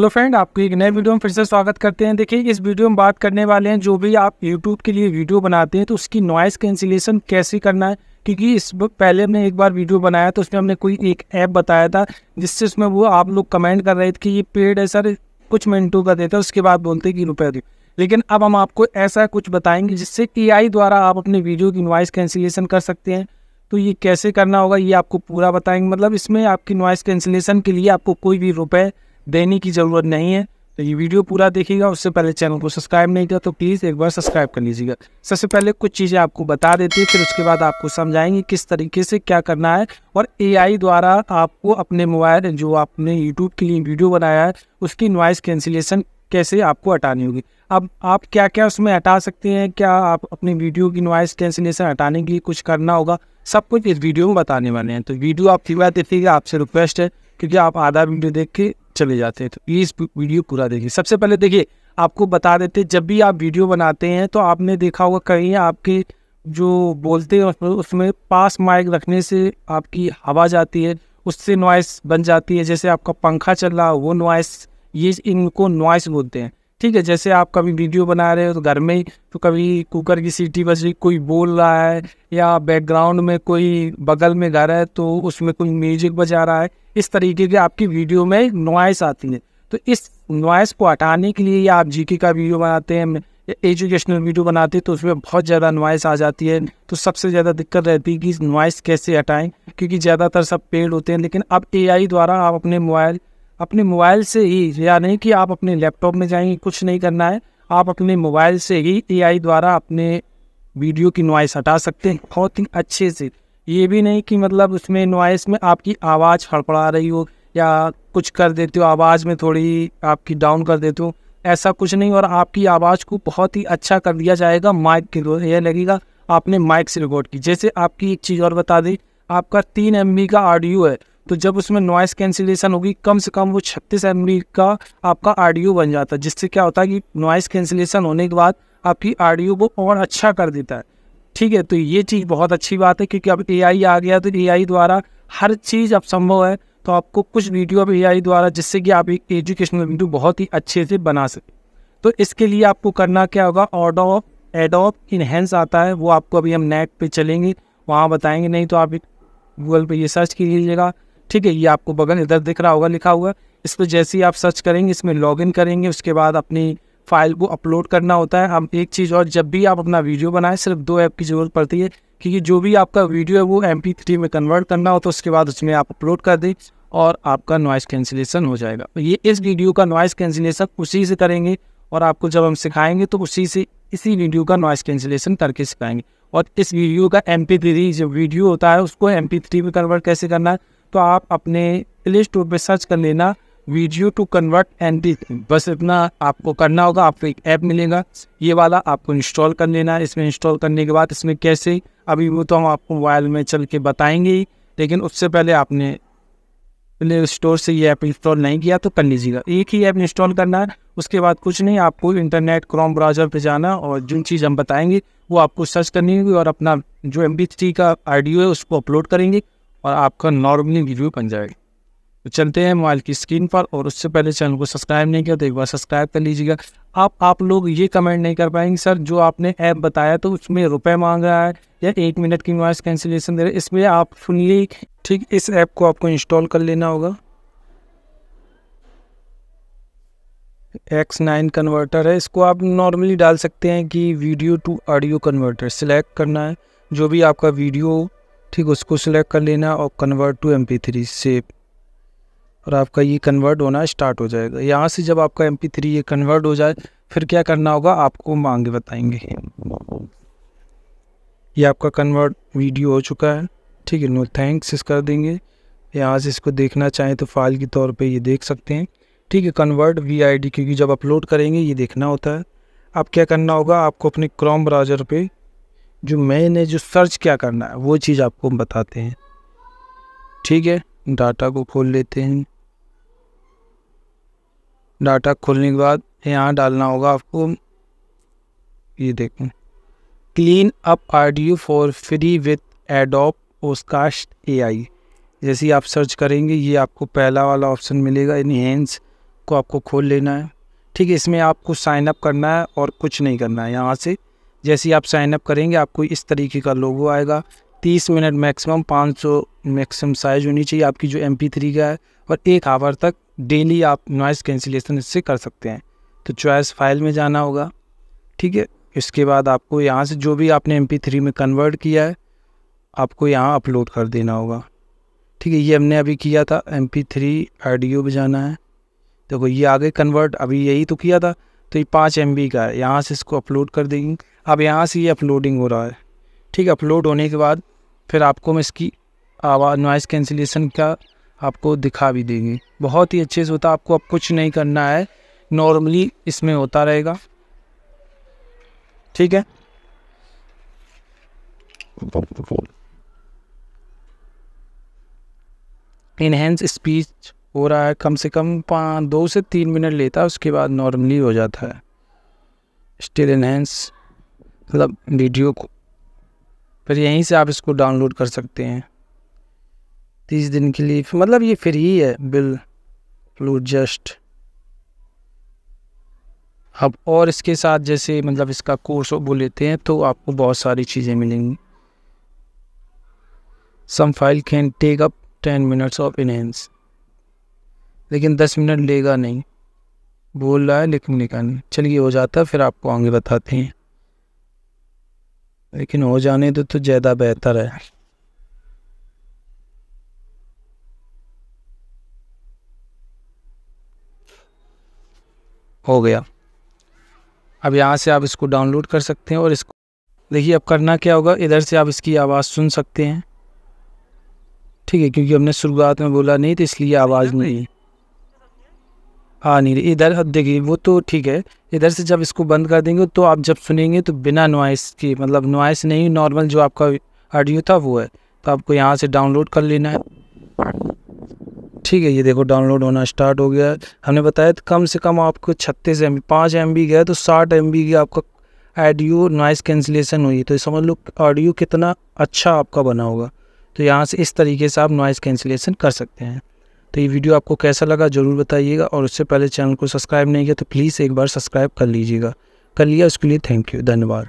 Hello friend, आपको एक नए वीडियो में फिर से स्वागत करते हैं। देखिए, इस वीडियो में बात करने वाले हैं जो भी आप यूट्यूब के लिए वीडियो बनाते हैं तो उसकी नॉइस कैंसिलेशन कैसे करना है? क्योंकि इस पहले हमने एक बार वीडियो बनाया तो उसमें हमने कोई एक ऐप बताया था, जिससे उसमें वो आप लोग कमेंट कर रहे थे कि ये पेड है सर, कुछ मिनटों का देता है, उसके बाद बोलते कि रुपये दो। लेकिन अब हम आपको ऐसा कुछ बताएँगे, जिससे ए द्वारा आप अपने वीडियो की नॉइस कैंसिलेशन कर सकते हैं। तो ये कैसे करना होगा, ये आपको पूरा बताएँगे। मतलब इसमें आपकी नॉइस कैंसिलेशन के लिए आपको कोई भी रुपए देने की ज़रूरत नहीं है तो ये वीडियो पूरा देखिएगा, उससे पहले चैनल को सब्सक्राइब नहीं किया तो प्लीज़ एक बार सब्सक्राइब कर लीजिएगा। सबसे पहले कुछ चीज़ें आपको बता देती हैं, फिर उसके बाद आपको समझाएँगे किस तरीके से क्या करना है, और एआई द्वारा आपको अपने मोबाइल जो आपने यूट्यूब के लिए वीडियो बनाया है, उसकी नॉइस कैंसिलेशन कैसे आपको हटानी होगी। अब आप क्या क्या उसमें हटा सकते हैं, क्या आप अपनी वीडियो की नॉइस कैंसिलेशन हटाने के लिए कुछ करना होगा, सब कुछ इस वीडियो में बताने वाले हैं। तो वीडियो आप फिर देखिएगा, आपसे रिक्वेस्ट है, क्योंकि आप आधा वीडियो देख के चले जाते हैं। तो प्लीज़ वीडियो पूरा देखिए। सबसे पहले देखिए, आपको बता देते जब भी आप वीडियो बनाते हैं तो आपने देखा होगा कहीं आपके जो बोलते हैं उसमें पास माइक रखने से आपकी हवा जाती है, उससे नॉइस बन जाती है। जैसे आपका पंखा चल रहा, वो नॉइस ये इनको नॉइस बोलते हैं। ठीक है, जैसे आप कभी वीडियो बना रहे हो तो घर में ही तो कभी कुकर की सीटी बज रही, कोई बोल रहा है या बैकग्राउंड में कोई बगल में घर है तो उसमें कोई म्यूज़िक बजा रहा है, इस तरीके की आपकी वीडियो में नॉइस आती है। तो इस नॉइस को हटाने के लिए या आप जीके का वीडियो बनाते हैं एजुकेशनल वीडियो बनाते हैं तो उसमें बहुत ज़्यादा नॉइस आ जाती है। तो सबसे ज़्यादा दिक्कत रहती है कि नॉइस कैसे हटाएँ, क्योंकि ज़्यादातर सब पेड़ होते हैं, लेकिन अब एआई द्वारा आप अपने मोबाइल अपने मोबाइल से ही, या नहीं कि आप अपने लैपटॉप में जाएँगे कुछ नहीं करना है। आप अपने मोबाइल से ही एआई द्वारा अपने वीडियो की नॉइस हटा सकते हैं। बहुत ही अच्छे से। ये भी नहीं कि मतलब उसमें नॉइस में आपकी आवाज़ फड़फड़ा रही हो, या कुछ कर देते हो, आवाज़ में थोड़ी आपकी डाउन कर देते हो। ऐसा कुछ नहीं, और आपकी आवाज़ को बहुत ही अच्छा कर दिया जाएगा, माइक के द्वारा। यह लगेगा, आपने माइक से रिकॉर्ड की। जैसे आपकी एक चीज़ और बता दी, आपका तीन एम का ऑडियो है। तो जब उसमें नॉइस कैंसिलेशन होगी, कम से कम वो छत्तीस एम का आपका आडियो बन जाता है, जिससे क्या होता है कि नॉइस कैंसिलेशन होने के बाद आपकी ऑडियो को और अच्छा कर देता है। ठीक है तो ये चीज़ बहुत अच्छी बात है, क्योंकि अब एआई आ गया तो एआई द्वारा हर चीज़ अब संभव है तो आपको कुछ वीडियो अब ए द्वारा, जिससे कि आप एक एजुकेशनल वीडियो बहुत ही अच्छे से बना सकें। तो इसके लिए आपको करना क्या होगा ऑडोप एडोप इनहेंस आता है, वो आपको अभी हम नेट पे चलेंगे, वहाँ बताएँगे, नहीं तो आप गूगल पे ये सर्च कीजिएगा। ठीक है, ये आपको बगल इधर दिख रहा होगा, लिखा हुआ इस पर जैसे ही आप सर्च करेंगे, इसमें लॉगिन करेंगे, उसके बाद अपनी फ़ाइल को अपलोड करना होता है। हम एक चीज़ और, जब भी आप अपना वीडियो बनाएँ, सिर्फ़ दो ऐप की ज़रूरत पड़ती है क्योंकि जो भी आपका वीडियो है, वो एम में कन्वर्ट करना हो तो उसके बाद उसमें आप अपलोड कर दें और आपका नॉइस कैंसिलेशन हो जाएगा। ये इस वीडियो का नॉइस कैंसिलेशन उसी से करेंगे और आपको जब हम सिखाएँगे तो उसी से इसी वीडियो का नॉइस कैंसिलेशन करके सिखाएँगे। और इस वीडियो का एम जो वीडियो होता है, उसको एम में कन्वर्ट कैसे करना है तो आप अपने प्ले स्टोर पर सर्च कर लेना वीडियो टू कन्वर्ट एनडी बस इतना आपको करना होगा, आपको एक ऐप मिलेगा। ये वाला आपको इंस्टॉल कर लेना है। इसमें इंस्टॉल करने के बाद इसमें कैसे, अभी वो तो हम आपको मोबाइल में चल के बताएँगे ही, लेकिन उससे पहले आपने प्ले स्टोर से ये ऐप इंस्टॉल नहीं किया तो कर लीजिएगा। एक ही ऐप इंस्टॉल करना है, उसके बाद कुछ नहीं, आपको इंटरनेट क्रोम ब्राउज़र पे जाना और जिन चीज़ हम बताएँगे, वो आपको सर्च करनी होगी और अपना जो एम का ऑडियो है, उसको अपलोड करेंगे। और आपका नॉर्मली वीडियो बन जाएगा। तो चलते हैं मोबाइल की स्क्रीन पर और उससे पहले चैनल को सब्सक्राइब नहीं किया तो एक बार सब्सक्राइब कर लीजिएगा। आप आप लोग ये कमेंट नहीं कर पाएँगे, सर, जो आपने ऐप बताया तो उसमें रुपए मांग रहा है या एक मिनट की वॉइस कैंसिलेशन दे रहे इसमें आप फुल्ली ठीक, इस ऐप को आपको इंस्टॉल कर लेना होगा। एक्स नाइन कन्वर्टर है, इसको आप नॉर्मली डाल सकते हैं कि video to audio converter select करना है। जो भी आपका वीडियो ठीक, उसको सिलेक्ट कर लेना और convert to M P three save और आपका ये कन्वर्ट होना स्टार्ट हो जाएगा। यहाँ से जब आपका एम पी थ्री ये कन्वर्ट हो जाए, फिर क्या करना होगा? आपको मांगे बताएँगे। ये आपका कन्वर्ट वीडियो हो चुका है। ठीक है नो थैंक्स इस कर देंगे। यहाँ से इसको देखना चाहें तो फ़ाइल के तौर पे ये देख सकते हैं। ठीक है कन्वर्ट वी आई डी क्योंकि जब अपलोड करेंगे, ये देखना होता है। अब क्या करना होगा? आपको अपने क्रोम ब्राउज़र पे जो मैंने जो सर्च क्या करना है, वो चीज़ आपको बताते हैं। ठीक है? डाटा को खोल लेते हैं। डाटा खोलने के बाद यहाँ डालना होगा आपको। ये देखें। Clean up audio for free with Adobe Podcast A I जैसे ही आप सर्च करेंगे, ये आपको पहला वाला ऑप्शन मिलेगा इनहेंस को आपको खोल लेना है। ठीक है, इसमें आपको साइन अप करना है और कुछ नहीं करना है यहाँ से। जैसे ही आप साइन अप करेंगे, आपको इस तरीके का लोगो आएगा। तीस मिनट मैक्सिमम पाँच सौ मैक्सिमम साइज़ होनी चाहिए आपकी जो एम पी थ्री का है और एक आवर तक डेली आप नॉइस कैंसिलेशन इससे कर सकते हैं। तो चॉइस फ़ाइल में जाना होगा, ठीक है? इसके बाद आपको यहाँ से जो भी आपने एम पी थ्री में कन्वर्ट किया है, आपको यहाँ अपलोड कर देना होगा। ठीक है, ये हमने अभी किया था एम पी थ्री ऑडियो भी जाना है। देखो, ये आगे कन्वर्ट अभी यही तो किया था। तो ये पाँच एम का है। यहाँ से इसको अपलोड कर देंगे। अब यहाँ से ये अपलोडिंग हो रहा है। ठीक है अपलोड होने के बाद फिर आपको मैं इसकी आवाज़ नॉइज़ कैंसिलेशन का आपको दिखा भी देंगे। बहुत ही अच्छे से होता है। आपको अब कुछ नहीं करना है। नॉर्मली इसमें होता रहेगा। ठीक है? इनहेंस स्पीच हो रहा है, कम से कम पाँच, दो से तीन मिनट लेता है, उसके बाद नॉर्मली हो जाता है। स्टिल इनहेंस मतलब वीडियो को, फिर यहीं से आप इसको डाउनलोड कर सकते हैं। तीस दिन के लिए मतलब ये फ्री है, बिल फ्लू जस्ट अब और इसके साथ जैसे मतलब इसका कोर्स वो लेते हैं तो आपको बहुत सारी चीज़ें मिलेंगी। Some file can take up ten minutes of enhance लेकिन दस मिनट लेगा नहीं। बोल रहा है लेकिन नहीं चलिए हो जाता फिर आपको आगे बताते हैं। लेकिन हो जाने तो, तो ज़्यादा बेहतर है। हो गया। अब यहाँ से आप इसको डाउनलोड कर सकते हैं और इसको देखिए अब करना क्या होगा? इधर से आप इसकी आवाज़ सुन सकते हैं। ठीक है क्योंकि हमने शुरुआत में बोला नहीं तो इसलिए आवाज़ नहीं हाँ नहीं इधर देखिए, वो तो ठीक है, इधर से जब इसको बंद कर देंगे तो आप जब सुनेंगे तो बिना नॉइस की मतलब नॉइस नहीं, नॉर्मल जो आपका ऑडियो था, वो है तो आपको यहाँ से डाउनलोड कर लेना है। ठीक है, ये देखो, डाउनलोड होना स्टार्ट हो गया। हमने बताया तो कम से कम आपको छत्तीस एम बी पाँच एम बी गया तो साठ एम बी की आपका ऑडियो नॉइस कैंसिलेशन हुई तो समझ लो ऑडियो कितना अच्छा आपका बना होगा। तो यहाँ से इस तरीके से आप नॉइस कैंसिलेशन कर सकते हैं। तो ये वीडियो आपको कैसा लगा ज़रूर बताइएगा और उससे पहले चैनल को सब्सक्राइब नहीं किया तो प्लीज़ एक बार सब्सक्राइब कर लीजिएगा। कर लिया उसके लिए थैंक यू, धन्यवाद।